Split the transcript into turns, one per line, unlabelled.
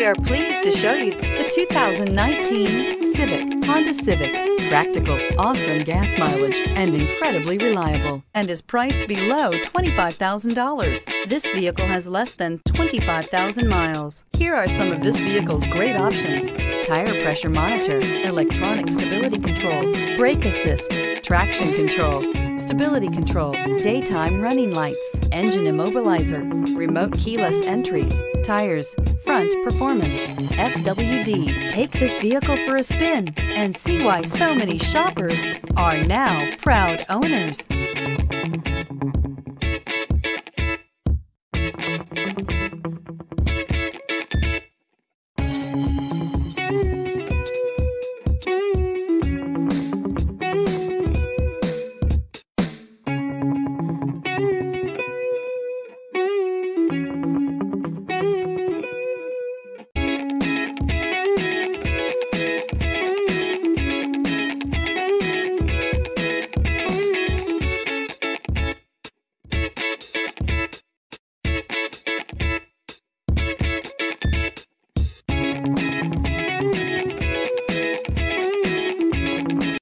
We are pleased to show you the 2019 Civic, Honda Civic. Practical, awesome gas mileage, and incredibly reliable, and is priced below $25,000. This vehicle has less than 25,000 miles. Here are some of this vehicle's great options. Tire pressure monitor, electronic stability control, brake assist, traction control, stability control, daytime running lights, engine immobilizer, remote keyless entry, tires, front performance, FWD. Take this vehicle for a spin and see why so many shoppers are now proud owners.